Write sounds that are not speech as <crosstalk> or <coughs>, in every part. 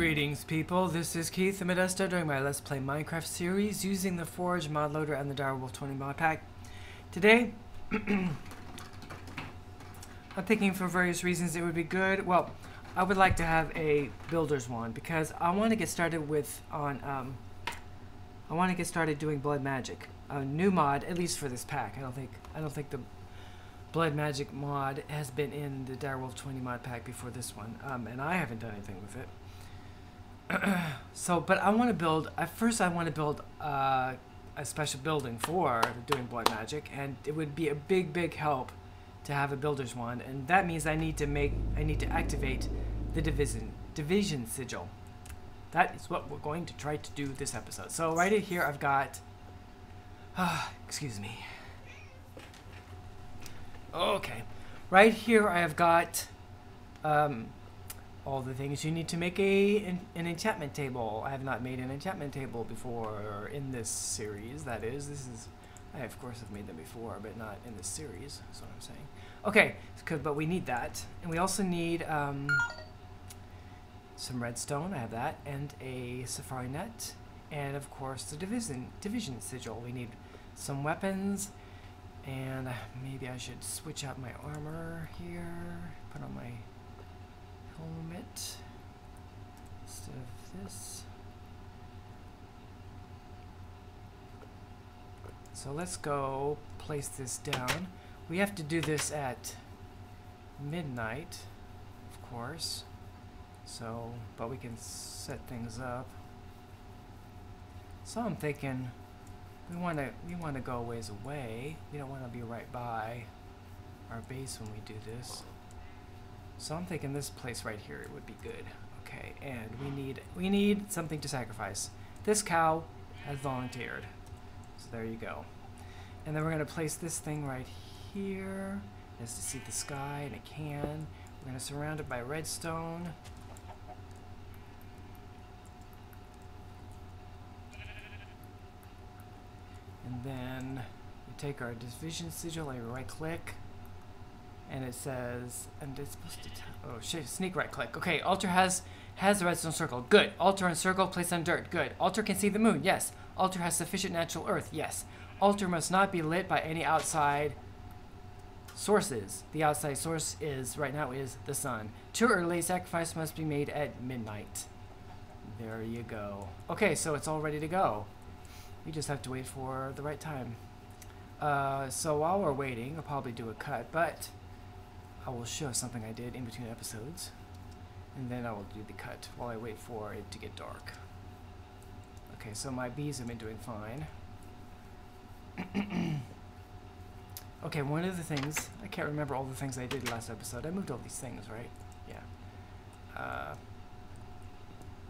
Greetings people, this is Keith the Modesto doing my Let's Play Minecraft series using the Forge mod loader and the Direwolf 20 mod pack. Today, <clears throat> I'm thinking for various reasons it would be good, well, I would like to have a builder's one because I want to get started with on, um, I want to get started doing blood magic. A new mod, at least for this pack. I don't think, I don't think the blood magic mod has been in the Direwolf 20 mod pack before this one, um, and I haven't done anything with it. <clears throat> so, but I want to build. At first, I want to build uh, a special building for doing blood magic, and it would be a big, big help to have a builder's wand. And that means I need to make. I need to activate the division division sigil. That is what we're going to try to do this episode. So right here, I've got. Uh, <sighs> excuse me. Okay, right here I have got. Um, all the things you need to make a an, an, enchantment table. I have not made an enchantment table before in this series. That is, this is, I of course have made them before, but not in this series. That's what I'm saying. Okay, good, but we need that, and we also need um, some redstone. I have that, and a safari net, and of course the division division sigil. We need some weapons. And maybe I should switch out my armor here. Put on my helmet instead of this. So let's go place this down. We have to do this at midnight, of course. So, but we can set things up. So I'm thinking we want to we want to go a ways away. We don't want to be right by our base when we do this. So I'm thinking this place right here would be good. Okay, and we need we need something to sacrifice. This cow has volunteered. So there you go. And then we're going to place this thing right here. Just to see the sky, and it can. We're to surround it by redstone. And then we take our division sigil, and right click and it says, and it's supposed to tell, oh shit, sneak right click. Okay, altar has has the redstone circle. Good. Altar and circle placed on dirt. Good. Altar can see the moon. Yes. Altar has sufficient natural earth. Yes. Altar must not be lit by any outside sources. The outside source is, right now, is the sun. Too early, sacrifice must be made at midnight. There you go. Okay, so it's all ready to go. We just have to wait for the right time. Uh, so while we're waiting, I'll probably do a cut, but I will show something I did in between episodes, and then I will do the cut while I wait for it to get dark. Okay, so my bees have been doing fine. <clears throat> okay, one of the things, I can't remember all the things I did last episode. I moved all these things, right? Yeah. Uh,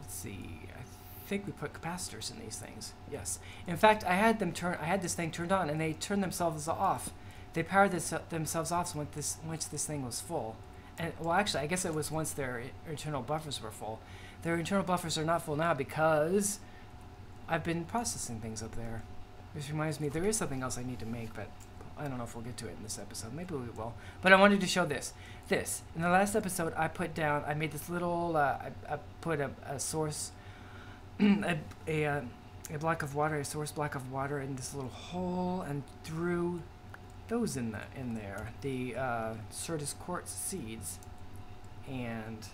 let's see. I think we put capacitors in these things. Yes. In fact, I had them turn. I had this thing turned on, and they turned themselves off they powered this, themselves off once this, once this thing was full. And well, actually, I guess it was once their internal buffers were full. Their internal buffers are not full now because I've been processing things up there. Which reminds me, there is something else I need to make, but I don't know if we'll get to it in this episode. Maybe we will. But I wanted to show this. This. In the last episode, I put down, I made this little, uh, I, I put a, a source, <clears throat> a, a, a block of water, a source block of water in this little hole, and through those in the in there, the uh, quartz seeds, and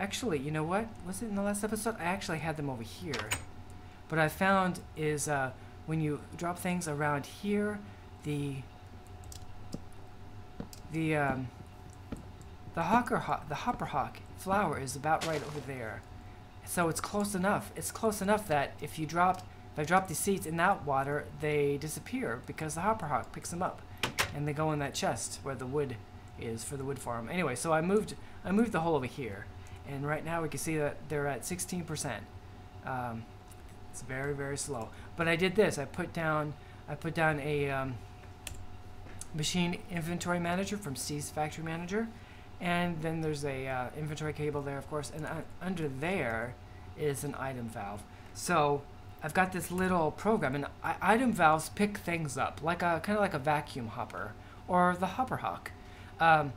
actually, you know what? Was it in the last episode? I actually had them over here. What I found is uh, when you drop things around here, the the um, the hawker ho the Hopperhock flower is about right over there. So it's close enough. It's close enough that if you drop if I drop these seeds in that water, they disappear because the Hopperhock picks them up, and they go in that chest where the wood is for the wood farm. Anyway, so I moved I moved the hole over here, and right now we can see that they're at 16%. Um, it's very very slow. But I did this. I put down I put down a um, machine inventory manager from Steve's Factory Manager. And then there's a uh, inventory cable there, of course. And uh, under there is an item valve. So I've got this little program, and item valves pick things up, like a kind of like a vacuum hopper or the Hopperhock. Um,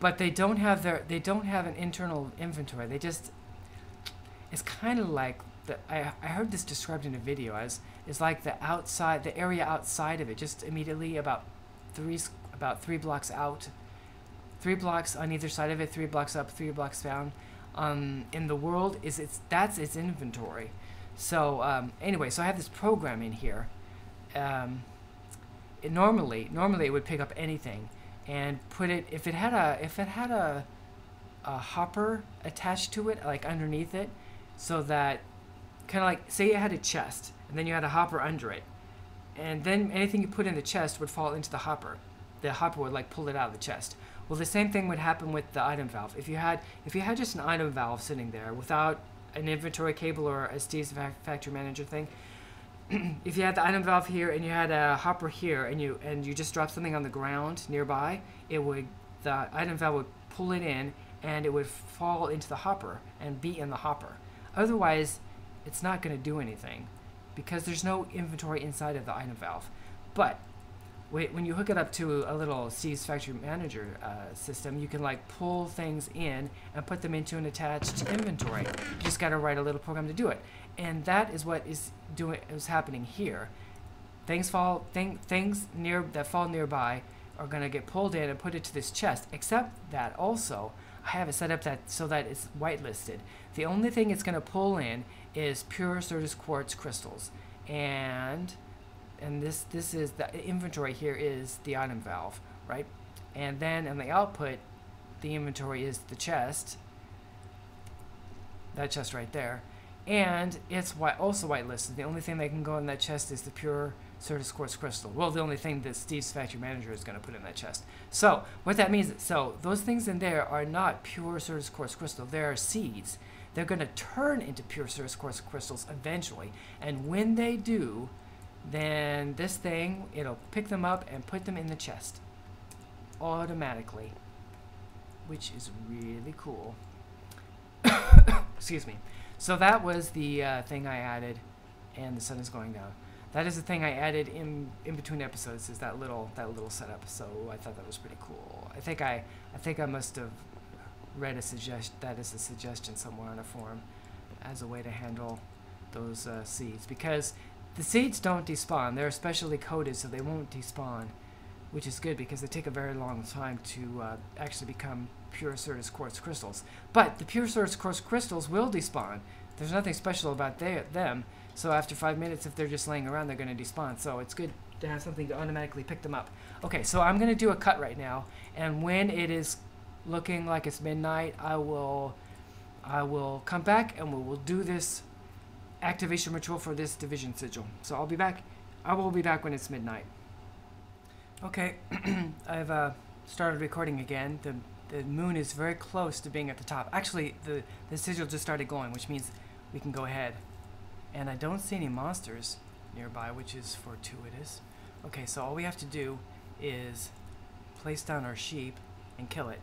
but they don't have their they don't have an internal inventory. They just it's kind of like the, I, I heard this described in a video as is like the outside the area outside of it, just immediately about three about three blocks out three blocks on either side of it, three blocks up, three blocks down. Um, in the world is its that's its inventory. So um, anyway, so I have this program in here. Um, it normally normally it would pick up anything and put it if it had a if it had a a hopper attached to it like underneath it so that kind of like say you had a chest and then you had a hopper under it and then anything you put in the chest would fall into the hopper the hopper would like pull it out of the chest well, the same thing would happen with the item valve. If you had if you had just an item valve sitting there without an inventory cable or a Steve's factory manager thing, <clears throat> if you had the item valve here and you had a hopper here and you and you just dropped something on the ground nearby, it would the item valve would pull it in and it would fall into the hopper and be in the hopper. Otherwise, it's not going to do anything because there's no inventory inside of the item valve. But when you hook it up to a little Steve's Factory Manager uh, system, you can like pull things in and put them into an attached inventory. You just got to write a little program to do it, and that is what is doing is happening here. Things fall thing, things near that fall nearby are going to get pulled in and put into this chest. Except that also I have it set up that so that it's whitelisted. The only thing it's going to pull in is pure Certus quartz crystals and and this this is the inventory here is the item valve, right? And then in the output, the inventory is the chest. That chest right there. And it's white, also whitelisted. The only thing that can go in that chest is the pure Certus Quartz Crystal. Well, the only thing that Steve's Factory Manager is going to put in that chest. So, what that means, so those things in there are not pure Certus Quartz Crystal. They are seeds. They're going to turn into pure Certus Quartz Crystals eventually. And when they do, then this thing, it'll pick them up and put them in the chest automatically, which is really cool. <coughs> Excuse me. So that was the uh, thing I added, and the sun is going down. That is the thing I added in in between episodes. Is that little that little setup? So I thought that was pretty cool. I think I I think I must have read a suggest that is a suggestion somewhere on a forum as a way to handle those uh, seeds because the seeds don't despawn. They're specially coated so they won't despawn, which is good because they take a very long time to uh, actually become pure Certus quartz crystals. But the pure Certus quartz crystals will despawn. There's nothing special about they, them. So after five minutes, if they're just laying around, they're going to despawn. So it's good to have something to automatically pick them up. Okay, so I'm going to do a cut right now, and when it is looking like it's midnight, I will, I will come back and we will do this activation ritual for this division sigil. So I'll be back. I will be back when it's midnight. Okay, <clears throat> I've uh, started recording again. The the moon is very close to being at the top. Actually, the the sigil just started going, which means we can go ahead. And I don't see any monsters nearby, which is fortuitous. Okay, so all we have to do is place down our sheep and kill it.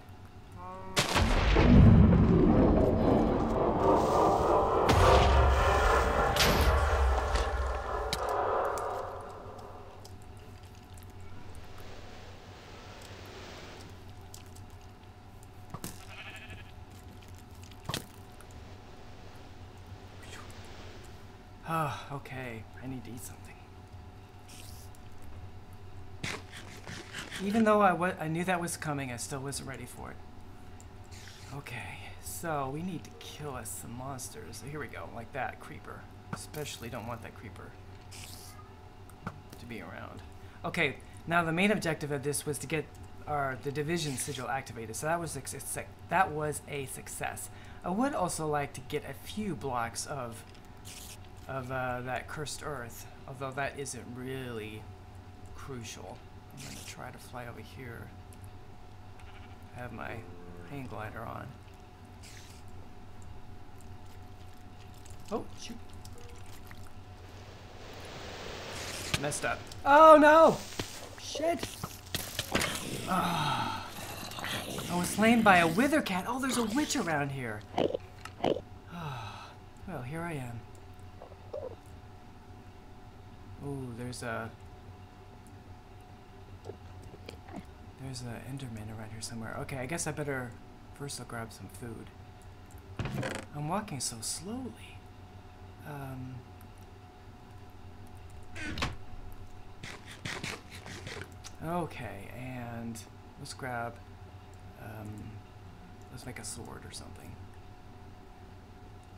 Oh, okay. I need to eat something. Even though I, I knew that was coming, I still wasn't ready for it. Okay, so we need to kill us some monsters. So here we go, like that creeper. Especially don't want that creeper to be around. Okay, now the main objective of this was to get our the division sigil activated. So that was a, that was a success. I would also like to get a few blocks of of uh, that cursed earth, although that isn't really crucial. I'm going to try to fly over here. I have my hang glider on. Oh, shoot. Messed up. Oh no! Shit! Ah. I was slain by a wither cat. Oh, there's a witch around here. Ah. well, here I am. Ooh, there's a... There's an Enderman around here somewhere. Okay, I guess I better... First I'll grab some food. I'm walking so slowly. Um... Okay, and let's grab, um, let's make a sword or something.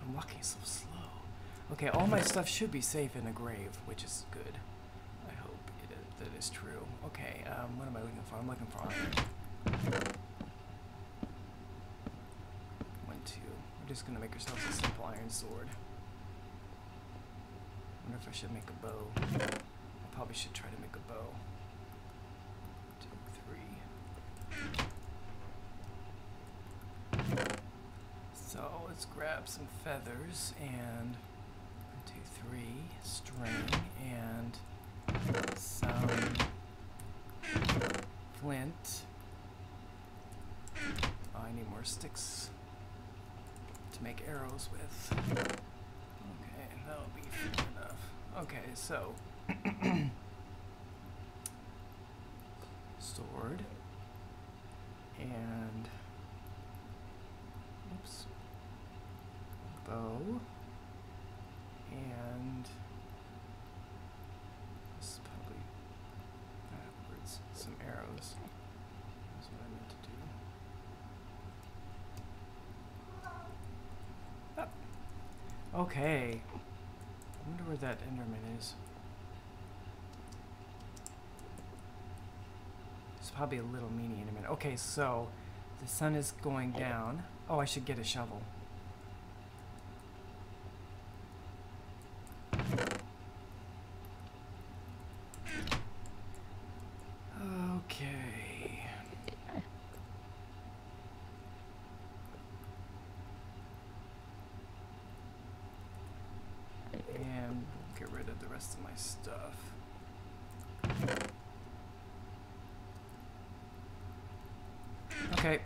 I'm walking so slow. Okay, all my stuff should be safe in a grave, which is good. I hope it that is true. Okay, um, what am I looking for? I'm looking for. One, two. We're just gonna make ourselves a simple iron sword. wonder if I should make a bow. I probably should try to make a bow. Two, three. So let's grab some feathers and three, string and some flint. Oh, I need more sticks to make arrows with. Okay, that'll be enough. Okay, so <clears throat> sword and oops bow and this is probably backwards some arrows that's what I meant to do oh. Okay I wonder where that Enderman is It's probably a little a minute. Okay, so the sun is going down. Oh, I should get a shovel. Okay. And get rid of the rest of my stuff. Okay.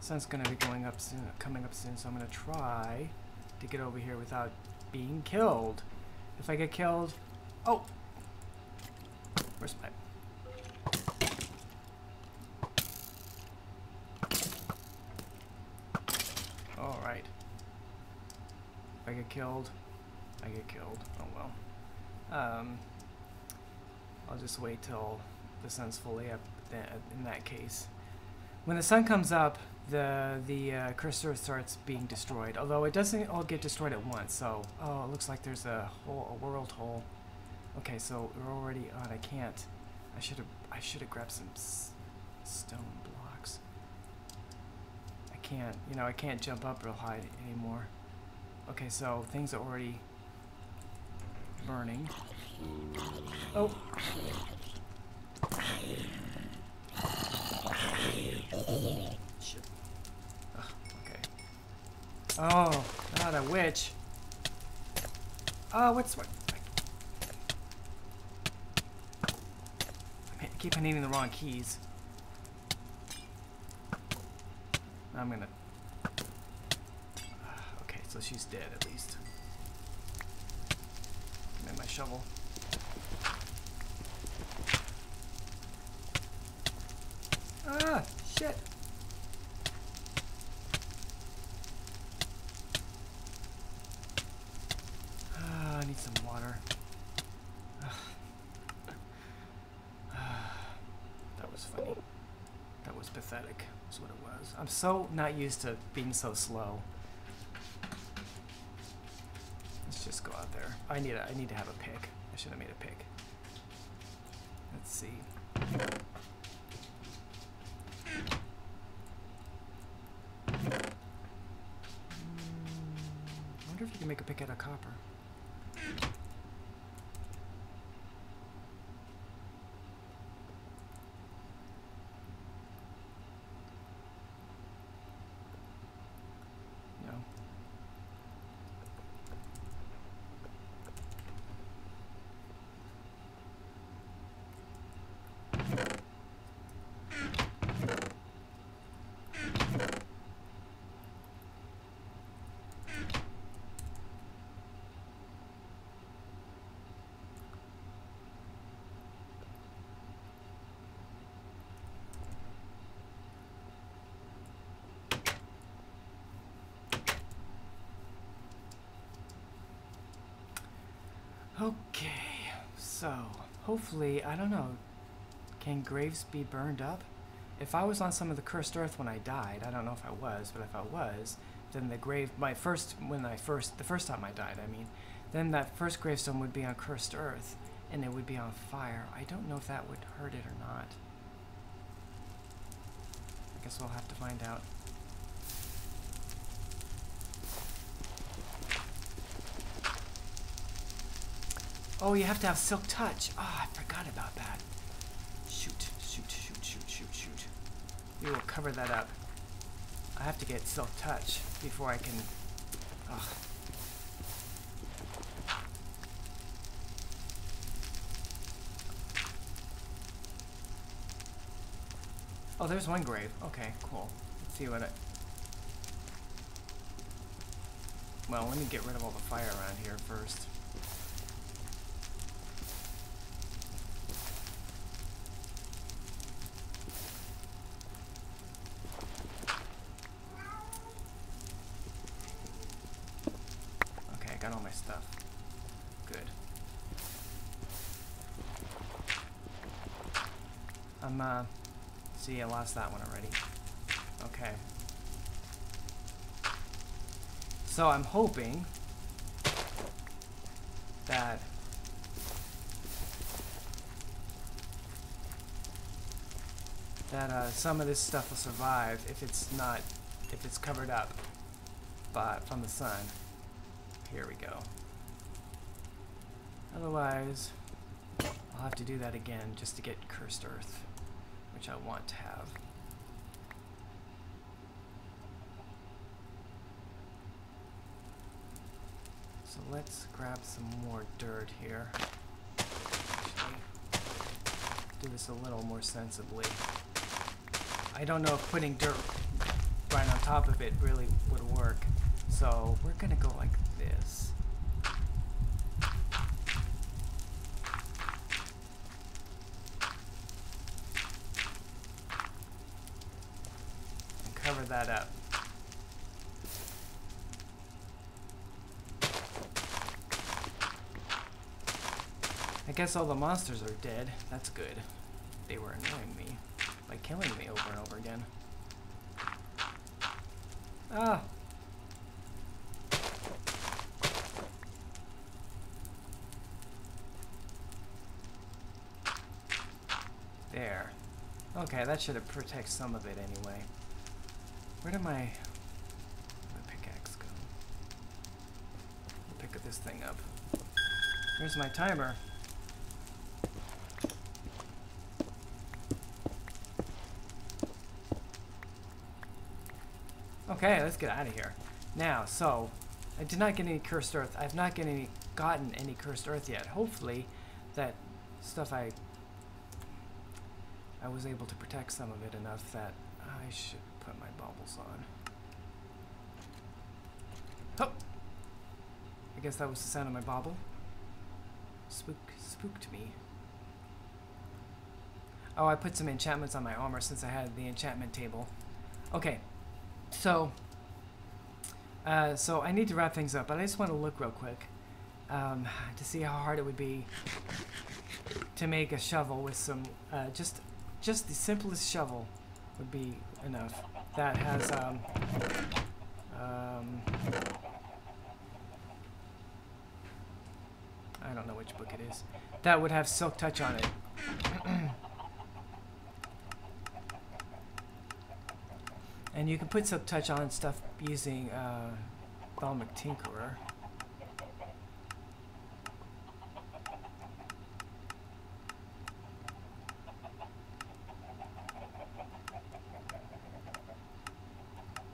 Sun's gonna be going up soon, coming up soon, so I'm gonna try to get over here without being killed. If I get killed, oh, where's my? All right. If I get killed, I get killed. Oh well. Um, I'll just wait till the sun's fully up in that case. When the sun comes up, the the uh, cursed earth starts being destroyed. Although it doesn't all get destroyed at once. So, oh, it looks like there's a hole, a world hole. Okay, so we're already on. I can't. I should have. I should have grabbed some stone blocks. I can't. You know, I can't jump up real high anymore. Okay, so things are already burning. Oh. Okay. Oh, not a witch. Oh, what's what? I keep hitting the wrong keys. I'm gonna. Okay, so she's dead at least. Me my shovel. Ah, shit. Ah, I need some water. Ah, that was funny. That was pathetic, is what it was. I'm so not used to being so slow. Let's just go out there. I need a, I need to have a pick. I should have made a pick. Let's see. I wonder if you can make a pick out of copper. No. Okay, so hopefully, I don't know, can graves be burned up? If I was on some of the cursed earth when I died, I don't know if I was, but if I was, then the grave, my first, when I first, the first time I died, I mean, then that first gravestone would be on cursed earth, and it would be on fire. I don't know if that would hurt it or not. I guess we'll have to find out. Oh, you have to have silk touch. Oh, I forgot about that. Shoot, shoot, shoot, shoot, shoot, shoot. We will cover that up. I have to get silk touch before I can. Ugh. Oh, there's one grave. Okay, cool. Let's see what it. Well, let me get rid of all the fire around here first. Okay, I got all my stuff. Good. I'm, uh, see, I lost that one already. Okay. So I'm hoping that that uh, some of this stuff will survive if it's not if it's covered up but from the sun. Here we go. Otherwise, I'll have to do that again just to get cursed earth, which I want to have. So let's grab some more dirt here. Do this a little more sensibly. I don't know if putting dirt right on top of it really would work. So we're gonna go like this. And cover that up. I guess all the monsters are dead. That's good. They were annoying me by killing me over and over again. Ah! There. Okay, that should have protect some of it anyway. Where did my, my pickaxe go? I'll pick this thing up. Here's my timer. Okay, let's get out of here. Now, so, I did not get any cursed earth. I've not get any, gotten any cursed earth yet. Hopefully, that stuff I I was able to protect some of it enough that I should put my baubles on. Oh! I guess that was the sound of my bauble. Spook, spooked me. Oh, I put some enchantments on my armor since I had the enchantment table. Okay, so, uh, so I need to wrap things up, but I just want to look real quick um, to see how hard it would be to make a shovel with some, uh, just, just the simplest shovel would be enough. That has, um, um, I don't know which book it is. That would have silk touch on it. <clears throat> And you can put some touch on stuff using uh, Thaumic Tinkerer.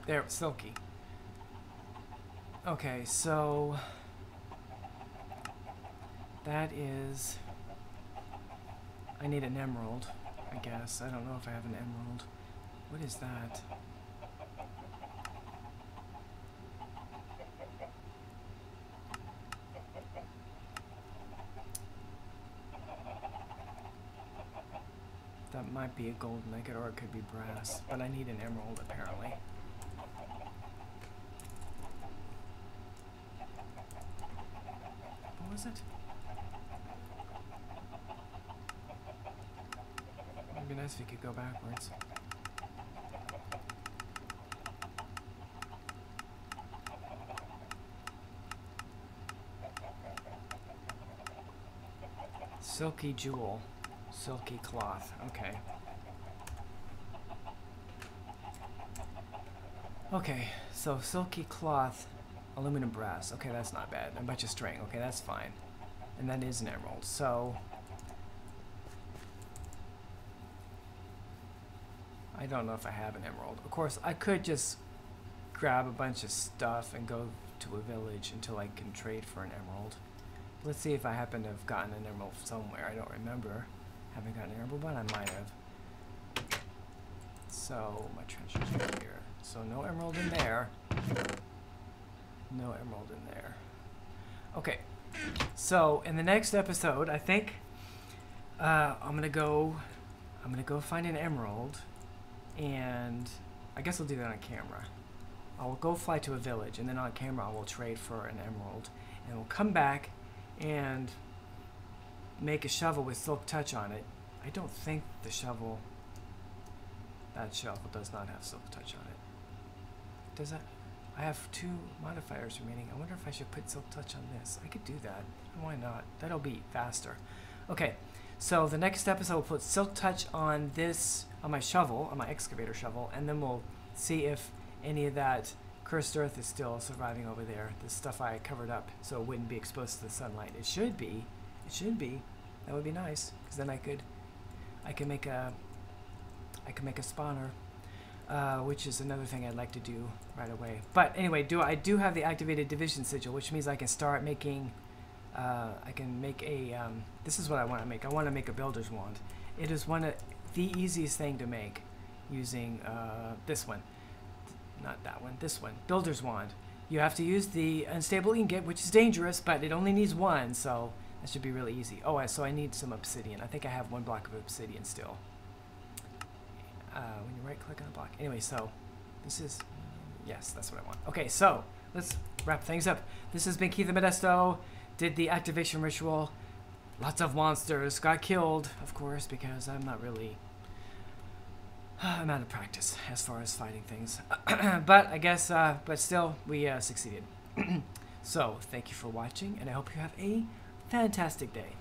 There, silky. Okay, so that is. I need an emerald, I guess. I don't know if I have an emerald. What is that? be a gold nugget or it could be brass, but I need an emerald apparently. What was it? It'd be nice if you could go backwards. Silky jewel. Silky cloth. Okay. Okay, so silky cloth, aluminum brass. Okay, that's not bad. A bunch of string. Okay, that's fine. And that is an emerald. So I don't know if I have an emerald. Of course, I could just grab a bunch of stuff and go to a village until I can trade for an emerald. Let's see if I happen to have gotten an emerald somewhere. I don't remember having gotten an emerald, but I might have. So, my treasure's right here. So no emerald in there. No emerald in there. Okay. So in the next episode, I think uh, I'm gonna go. I'm gonna go find an emerald, and I guess I'll do that on camera. I will go fly to a village, and then on camera I will trade for an emerald, and we'll come back and make a shovel with silk touch on it. I don't think the shovel. That shovel does not have silk touch on it. Does that... I have two modifiers remaining. I wonder if I should put Silk Touch on this. I could do that. Why not? That'll be faster. Okay, so the next step is I will put Silk Touch on this, on my shovel, on my excavator shovel, and then we'll see if any of that cursed earth is still surviving over there. The stuff I covered up so it wouldn't be exposed to the sunlight. It should be. It should be. That would be nice, because then I could, I could make a, I could make a spawner uh, which is another thing I'd like to do right away. But anyway, do I do have the activated division sigil, which means I can start making. Uh, I can make a. Um, this is what I want to make. I want to make a builder's wand. It is one of the easiest thing to make using uh, this one, not that one. This one, builder's wand. You have to use the unstable ingot, which is dangerous, but it only needs one, so that should be really easy. Oh, so I need some obsidian. I think I have one block of obsidian still uh, when you right click on a block. Anyway, so this is, yes, that's what I want. Okay, so let's wrap things up. This has been Keith the Modesto, did the activation ritual. Lots of monsters got killed, of course, because I'm not really, <sighs> I'm out of practice as far as fighting things. <clears throat> but I guess, uh, but still, we uh, succeeded. <clears throat> so, thank you for watching, and I hope you have a fantastic day.